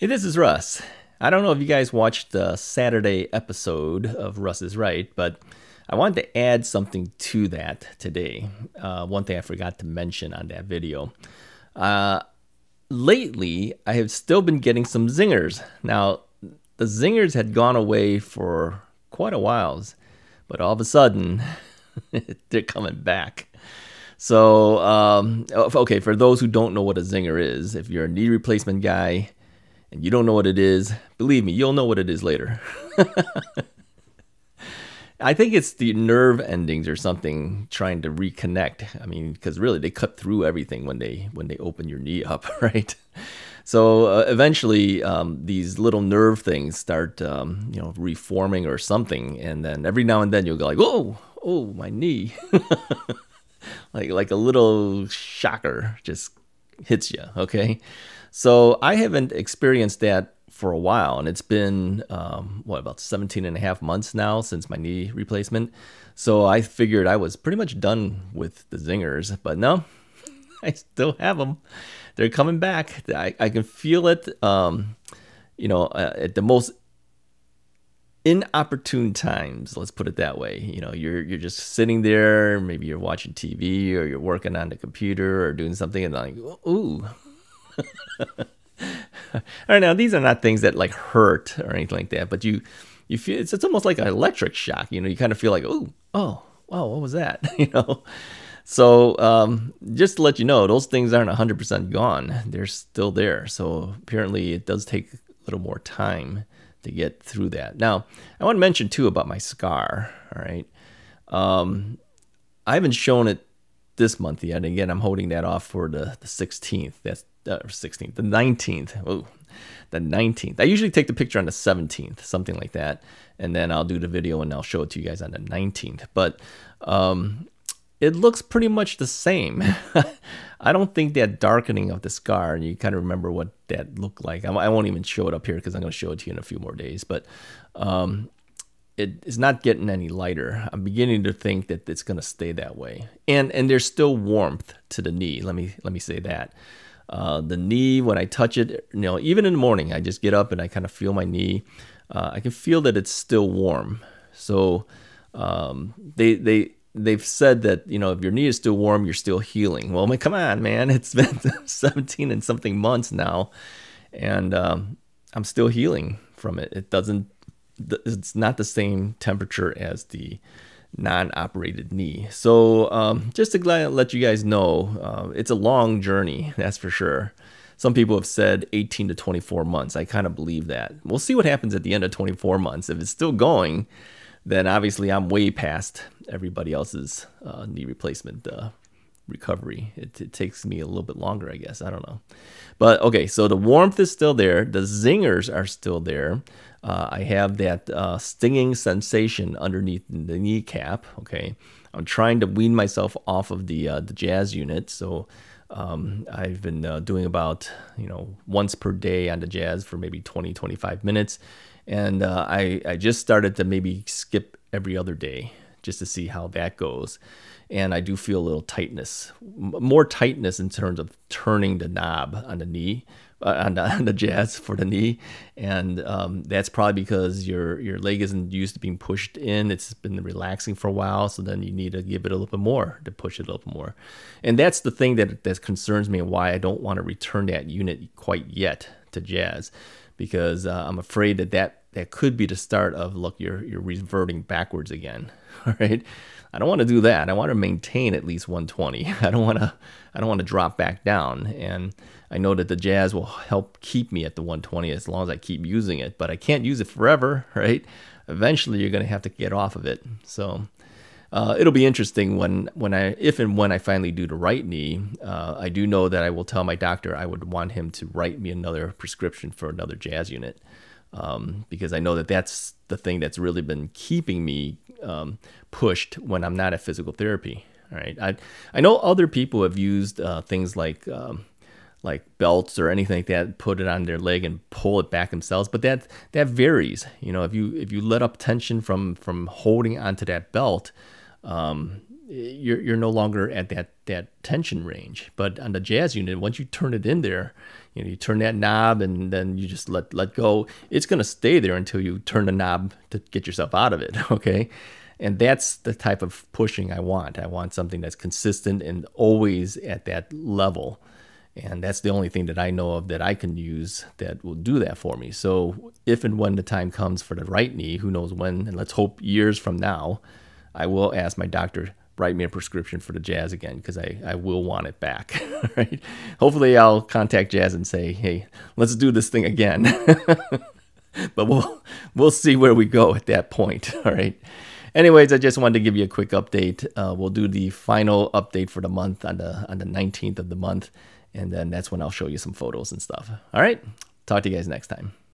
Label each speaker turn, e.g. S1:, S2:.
S1: Hey, this is Russ. I don't know if you guys watched the Saturday episode of Russ is Right, but I wanted to add something to that today. Uh, one thing I forgot to mention on that video. Uh, lately, I have still been getting some zingers. Now, the zingers had gone away for quite a while, but all of a sudden, they're coming back. So, um, okay, for those who don't know what a zinger is, if you're a knee replacement guy and you don't know what it is, believe me, you'll know what it is later. I think it's the nerve endings or something trying to reconnect. I mean, because really they cut through everything when they when they open your knee up, right? So uh, eventually, um, these little nerve things start, um, you know, reforming or something, and then every now and then you'll go like, "Oh, oh, my knee," like like a little shocker just hits you. Okay, so I haven't experienced that for a while, and it's been um, what about 17 and a half months now since my knee replacement. So I figured I was pretty much done with the zingers, but no, I still have them. They're coming back. I, I can feel it. Um, you know, uh, at the most inopportune times. Let's put it that way. You know, you're you're just sitting there. Maybe you're watching TV or you're working on the computer or doing something, and like, ooh. All right, now these are not things that like hurt or anything like that, but you you feel it's, it's almost like an electric shock. You know, you kind of feel like, oh, oh, wow, what was that? you know. So um, just to let you know, those things aren't 100% gone. They're still there. So apparently, it does take a little more time to get through that. Now, I want to mention too about my scar. All right, um, I haven't shown it this month yet. Again, I'm holding that off for the, the 16th. That's uh, 16th, the 19th. Oh, the 19th. I usually take the picture on the 17th, something like that, and then I'll do the video and I'll show it to you guys on the 19th. But um, it looks pretty much the same. I don't think that darkening of the scar, and you kind of remember what that looked like. I, won't even show it up here because I'm going to show it to you in a few more days. But um, it is not getting any lighter. I'm beginning to think that it's going to stay that way. And and there's still warmth to the knee. Let me let me say that. Uh, the knee, when I touch it, you know, even in the morning, I just get up and I kind of feel my knee. Uh, I can feel that it's still warm. So um, they they they've said that you know if your knee is still warm, you're still healing. Well, I mean, come on, man, it's been 17 and something months now, and um, I'm still healing from it. It doesn't. It's not the same temperature as the non-operated knee. So um, just to let you guys know, uh, it's a long journey, that's for sure. Some people have said 18 to 24 months. I kind of believe that. We'll see what happens at the end of 24 months. If it's still going, then obviously I'm way past everybody else's uh, knee replacement uh, recovery. It, it, takes me a little bit longer, I guess. I don't know. But okay, so the warmth is still there. The zingers are still there. Uh, I have that uh, stinging sensation underneath the kneecap. Okay, I'm trying to wean myself off of the uh, the JAS unit. So um, I've been uh, doing about you know once per day on the JAS for maybe 20 25 minutes, and uh, I I just started to maybe skip every other day just to see how that goes. And I do feel a little tightness, more tightness in terms of turning the knob on the knee uh, on, the, on the JAS for the knee, and um, that's probably because your your leg isn't used to being pushed in. It's been relaxing for a while, so then you need to give it a little bit more to push it a little bit more. And that's the thing that that concerns me and why I don't want to return that unit quite yet to JAS, because uh, I'm afraid that that that could be the start of look you're you're reverting backwards again. All right. I don't want to do that. I want to maintain at least 120. I don't want to I don't want to drop back down and I know that the JAS will help keep me at the 120 as long as I keep using it, but I can't use it forever, right? Eventually, you're going to have to get off of it. So uh, it'll be interesting when, when I, if and when I finally do the right knee. Uh, I do know that I will tell my doctor I would want him to write me another prescription for another JAS unit. Um, because I know that that's the thing that's really been keeping me um, pushed when I'm not at physical therapy. All right, I I know other people have used uh, things like um, like belts or anything like that, put it on their leg and pull it back themselves. But that that varies. You know, if you if you let up tension from from holding onto that belt, um, you're you're no longer at that that tension range. But on the JAS unit, once you turn it in there, you know you turn that knob and then you just let let go. It's gonna stay there until you turn the knob to get yourself out of it. Okay. And that's the type of pushing I want. I want something that's consistent and always at that level. And that's the only thing that I know of that I can use that will do that for me. So if and when the time comes for the right knee, who knows when, and let's hope years from now, I will ask my doctor write me a prescription for the JAS again because I, I will want it back. right? Hopefully I'll contact JAS and say, hey, let's do this thing again. but we'll we'll see where we go at that point. All right. Anyways, I just wanted to give you a quick update. Uh, we'll do the final update for the month on the on the 19th of the month, and then that's when I'll show you some photos and stuff. All right. Talk to you guys next time.